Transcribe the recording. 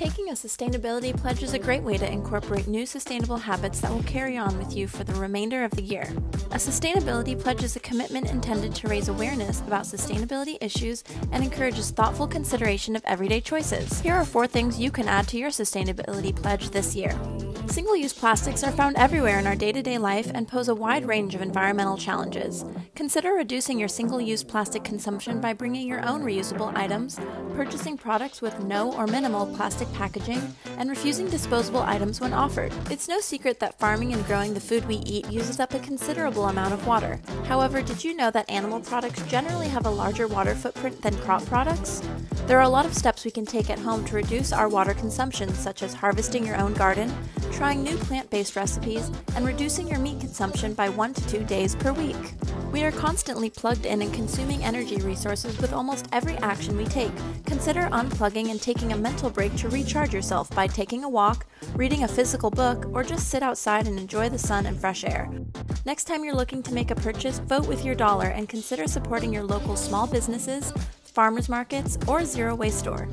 Taking a sustainability pledge is a great way to incorporate new sustainable habits that will carry on with you for the remainder of the year. A sustainability pledge is a commitment intended to raise awareness about sustainability issues and encourages thoughtful consideration of everyday choices. Here are four things you can add to your sustainability pledge this year. Single use plastics are found everywhere in our day to day life and pose a wide range of environmental challenges. Consider reducing your single use plastic consumption by bringing your own reusable items, purchasing products with no or minimal plastic packaging, and refusing disposable items when offered. It's no secret that farming and growing the food we eat uses up a considerable amount of water. However, did you know that animal products generally have a larger water footprint than crop products? There are a lot of steps we can take at home to reduce our water consumption, such as harvesting your own garden, trying new plant based recipes, and reducing your meat consumption by one to two days per week. We are constantly plugged in and consuming energy resources with almost every action we take. Consider unplugging and taking a mental break to recharge yourself by taking a walk, reading a physical book, or just sit outside and enjoy the sun and fresh air. Next time you're looking to make a purchase, vote with your dollar and consider supporting your local small businesses, farmers markets, or zero waste store.